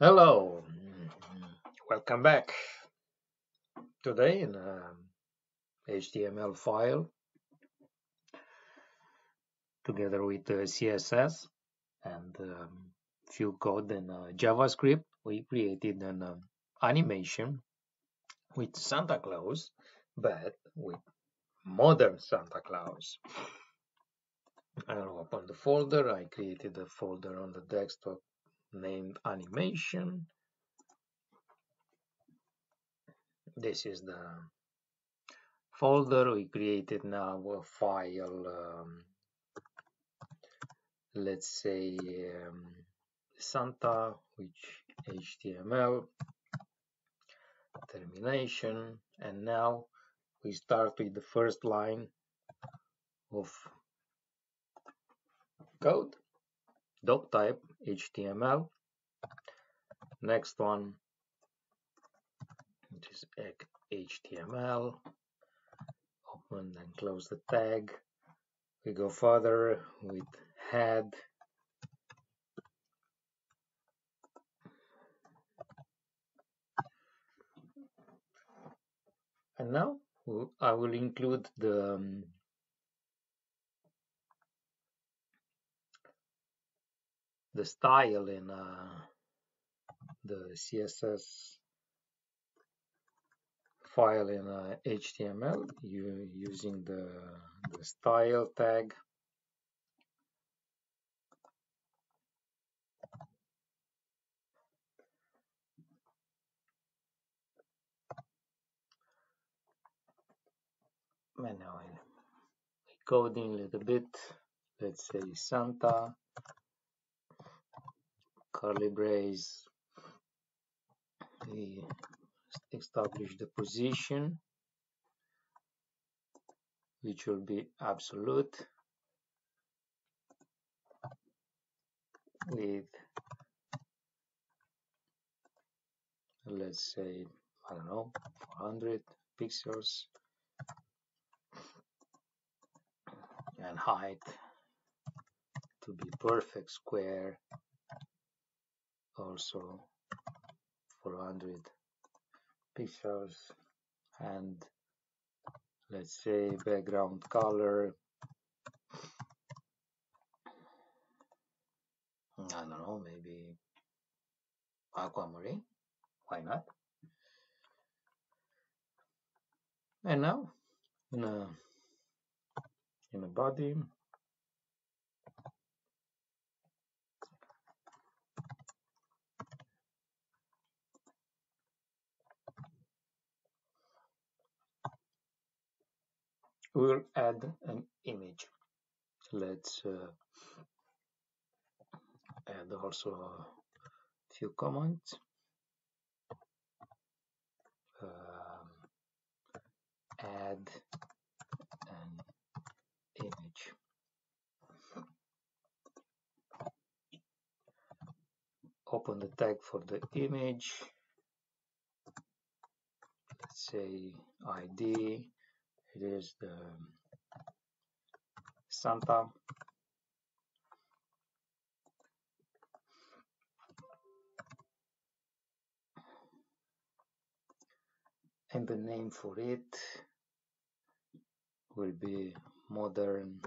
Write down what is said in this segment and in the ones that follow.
Hello, welcome back. Today in a HTML file together with the CSS and um, few code in uh, JavaScript, we created an um, animation with Santa Claus, but with modern Santa Claus. I'll open the folder. I created a folder on the desktop named animation. This is the folder we created now a file um, let's say um, Santa which HTML termination and now we start with the first line of code doc type HTML next one it is HTML open and close the tag. We go further with head. And now I will include the um, the style in uh, the CSS file in uh, HTML you, using the, the style tag. And now I coding a little bit. Let's say Santa curly brace. We establish the position which will be absolute with let's say I don't know 400 pixels and height to be perfect square also 400 pixels and let's say background color. Mm, I don't know maybe aquamarine? Why not? And now in a in a body we'll add an image. Let's uh, add also a few comments. Um, add an image. Open the tag for the image. Let's say id it is the um, Santa. And the name for it will be modern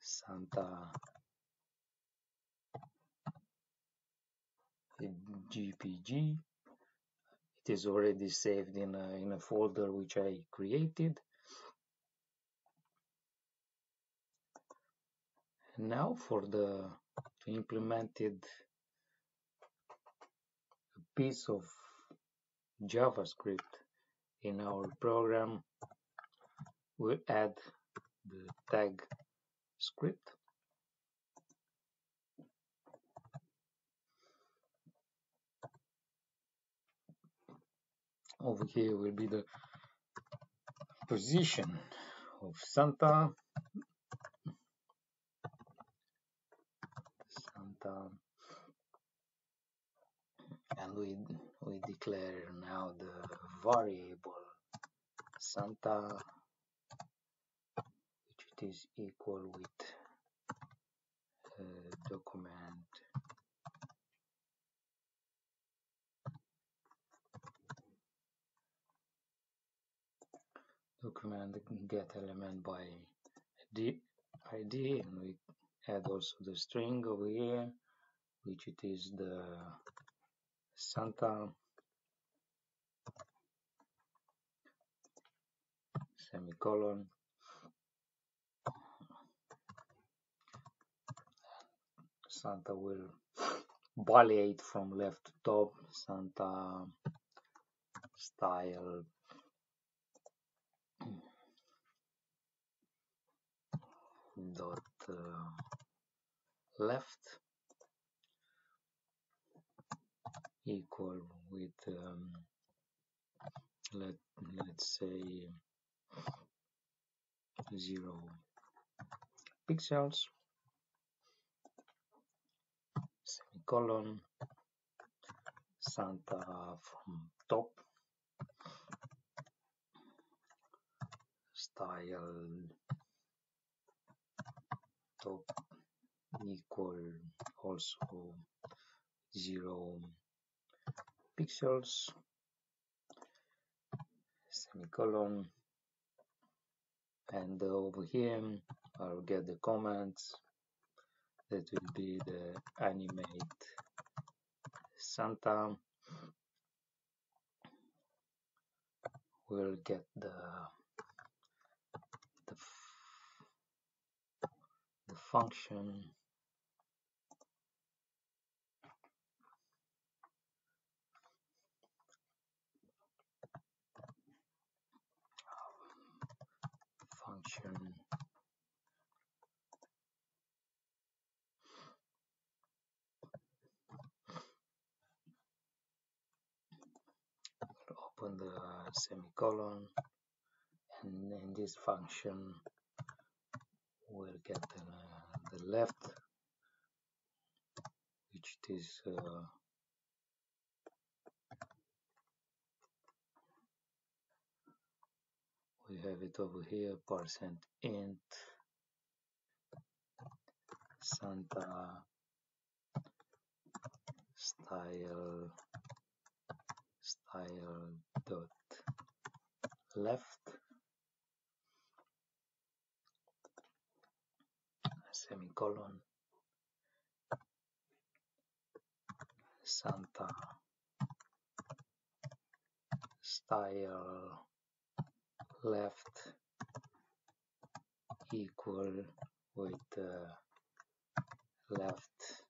Santa. JPG it is already saved in a, in a folder which I created. Now for the implemented piece of JavaScript in our program we'll add the tag script over here will be the position of Santa. Santa. And we we declare now the variable Santa which it is equal with uh, document document get element by ID, and we add also the string over here which it is the Santa. Semicolon. Santa will validate from left to top. Santa style dot uh, left equal with um, let let's say zero pixels semicolon Santa from top style equal also zero pixels semicolon and over here I'll get the comments that will be the animate Santa. Will get the, the function. Function. Open the semicolon and in this function we'll get the, the left which is uh, we have it over here percent int Santa style style dot left semicolon. Santa style left equal with uh, left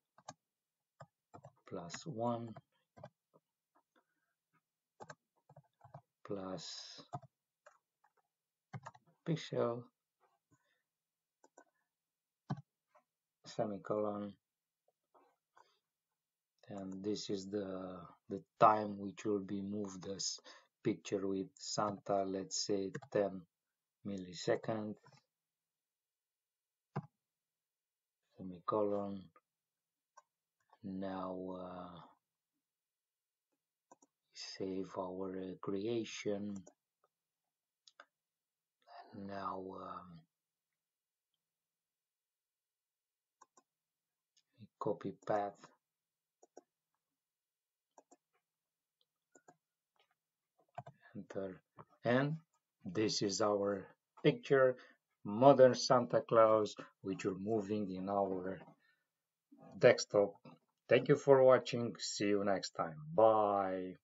plus 1 plus pixel semicolon. And this is the the time which will be moved this picture with Santa let's say 10 milliseconds. Semicolon. Now uh, save our creation. And now um, copy path. Enter. And this is our picture modern Santa Claus which we're moving in our desktop. Thank you for watching. See you next time. Bye